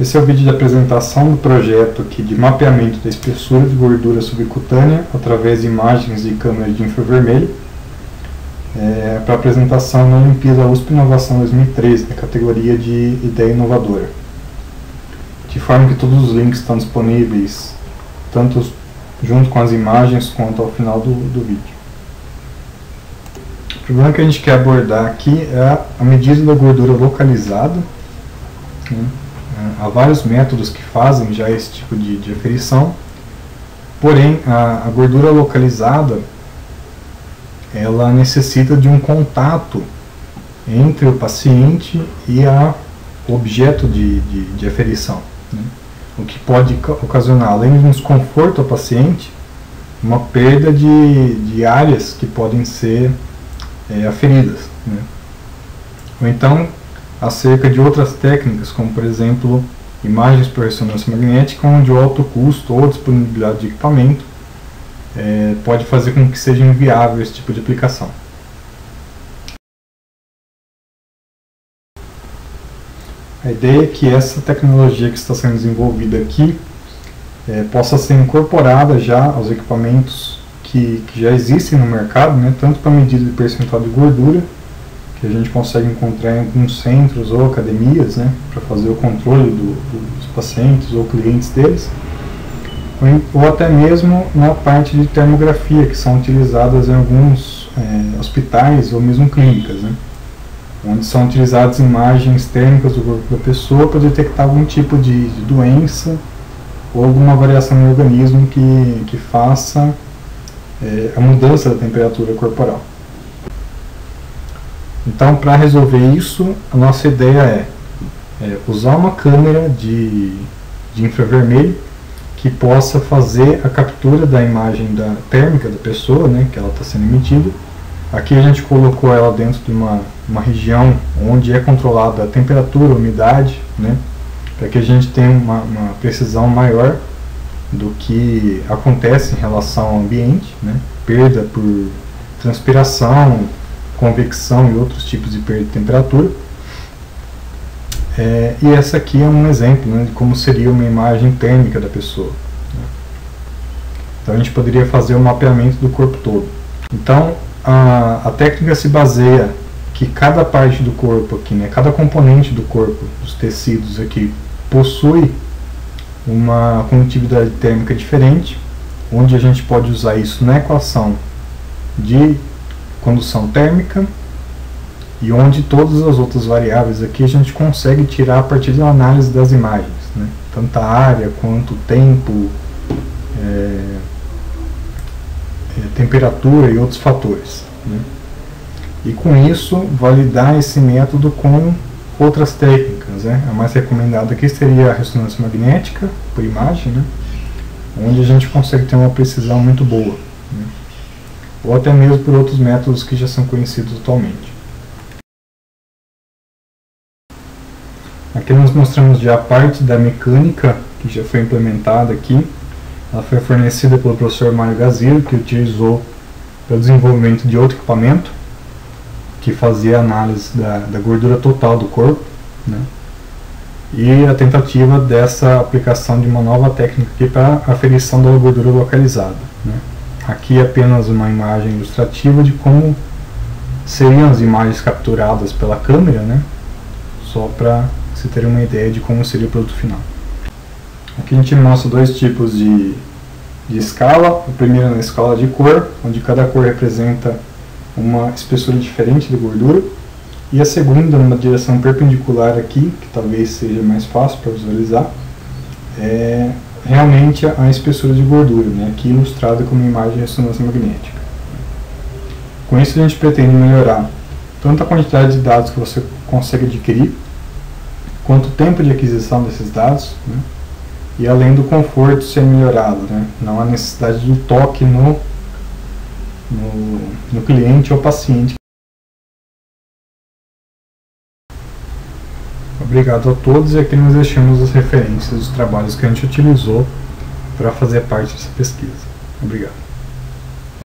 Esse é o vídeo de apresentação do projeto aqui de mapeamento da espessura de gordura subcutânea através de imagens de câmera de infravermelho é, para apresentação na Olimpíada USP Inovação 2013, na categoria de Ideia Inovadora. De forma que todos os links estão disponíveis, tanto junto com as imagens quanto ao final do, do vídeo. O problema que a gente quer abordar aqui é a medida da gordura localizada. Né? Há vários métodos que fazem já esse tipo de, de aferição, porém a, a gordura localizada ela necessita de um contato entre o paciente e a, objeto de, de, de aferição, né? o que pode ocasionar, além de um desconforto ao paciente, uma perda de, de áreas que podem ser é, aferidas. Né? Ou então, acerca de outras técnicas, como por exemplo imagens por ressonância magnética, onde o alto custo ou disponibilidade de equipamento é, pode fazer com que seja inviável esse tipo de aplicação. A ideia é que essa tecnologia que está sendo desenvolvida aqui é, possa ser incorporada já aos equipamentos que, que já existem no mercado, né, tanto para medida de percentual de gordura, que a gente consegue encontrar em alguns centros ou academias, né, para fazer o controle do, dos pacientes ou clientes deles, ou, ou, até mesmo na parte de termografia, que são utilizadas em alguns é, hospitais ou mesmo clínicas, né, onde são utilizadas imagens térmicas do corpo da pessoa para detectar algum tipo de, de doença ou alguma variação no organismo que, que faça é, a mudança da temperatura corporal. Então, para resolver isso, a nossa ideia é, é usar uma câmera de, de infravermelho que possa fazer a captura da imagem da térmica da pessoa, né, que ela está sendo emitida. Aqui a gente colocou ela dentro de uma, uma região onde é controlada a temperatura, a umidade, né, para que a gente tenha uma, uma precisão maior do que acontece em relação ao ambiente, né? perda por transpiração, convecção e outros tipos de perda de temperatura. É, e essa aqui é um exemplo né, de como seria uma imagem térmica da pessoa. Né? Então a gente poderia fazer o mapeamento do corpo todo. Então a, a técnica se baseia que cada parte do corpo aqui, né, cada componente do corpo, dos tecidos aqui, possui uma condutividade térmica diferente, onde a gente pode usar isso na equação de condução térmica e onde todas as outras variáveis aqui a gente consegue tirar a partir da análise das imagens, né? tanto a área quanto o tempo, é, é, temperatura e outros fatores. Né? E com isso validar esse método com outras técnicas. Né? A mais recomendada aqui seria a ressonância magnética por imagem, né? onde a gente consegue ter uma precisão muito boa. Ou até mesmo por outros métodos que já são conhecidos atualmente. Aqui nós mostramos já a parte da mecânica que já foi implementada aqui. Ela foi fornecida pelo professor Mário Gaziro, que utilizou para o desenvolvimento de outro equipamento, que fazia análise da, da gordura total do corpo, né? e a tentativa dessa aplicação de uma nova técnica aqui para aferição da gordura localizada. Né? Aqui é apenas uma imagem ilustrativa de como seriam as imagens capturadas pela câmera, né? só para você ter uma ideia de como seria o produto final. Aqui a gente mostra dois tipos de, de escala. O primeiro é na escala de cor, onde cada cor representa uma espessura diferente de gordura. E a segunda, numa direção perpendicular aqui, que talvez seja mais fácil para visualizar, é realmente a espessura de gordura, né, aqui ilustrada como imagem de ressonância magnética. Com isso a gente pretende melhorar tanto a quantidade de dados que você consegue adquirir, quanto o tempo de aquisição desses dados, né, e além do conforto ser melhorado, né, não há necessidade do toque no no, no cliente ou paciente. Obrigado a todos e aqui nós deixamos as referências dos trabalhos que a gente utilizou para fazer parte dessa pesquisa. Obrigado.